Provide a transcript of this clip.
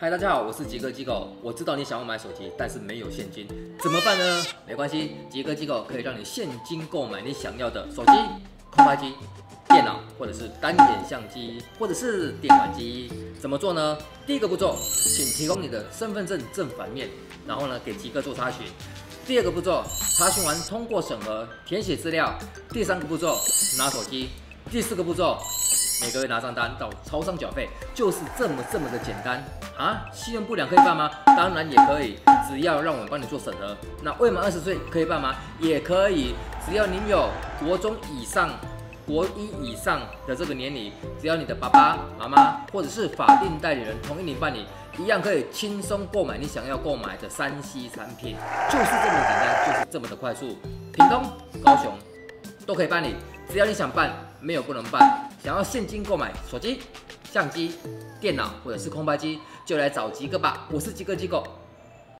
嗨，大家好，我是吉哥机构。我知道你想要买手机，但是没有现金，怎么办呢？没关系，吉哥机构可以让你现金购买你想要的手机、空拍机、电脑，或者是单眼相机，或者是电玩机。怎么做呢？第一个步骤，请提供你的身份证正反面，然后呢给吉哥做查询。第二个步骤，查询完通过审核，填写资料。第三个步骤，拿手机。第四个步骤。每个月拿账单到超商缴费，就是这么这么的简单啊！信用不良可以办吗？当然也可以，只要让我们帮你做审核。那未满二十岁可以办吗？也可以，只要您有国中以上、国一以上的这个年龄，只要你的爸爸妈妈或者是法定代理人同意你办理，一样可以轻松购买你想要购买的三 C 产品，就是这么简单，就是这么的快速。屏东、高雄都可以办理，只要你想办，没有不能办。想要现金购买手机、相机、电脑或者是空白机，就来找吉哥吧！我是吉哥机构。